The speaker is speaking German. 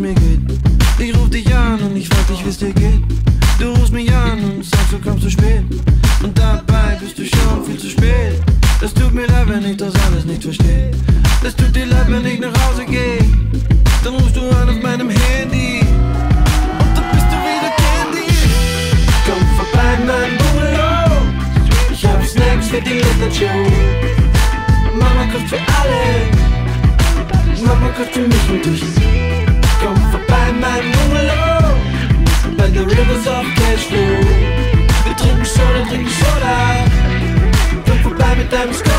mir geht. Ich ruf dich an und ich frag dich, wie es dir geht. Du rufst mich an und sagst, du kommst zu spät. Und dabei bist du schon viel zu spät. Es tut mir leid, wenn ich das alles nicht verstehe. Es tut dir leid, wenn ich nach Hause gehe. Dann rufst du an auf meinem Handy. Und dann bist du wieder Candy. Komm vorbei, mein Bungalow. Ich hab Snacks für die Literature. Mama kocht für alle. Mama kocht für mich und dich. times.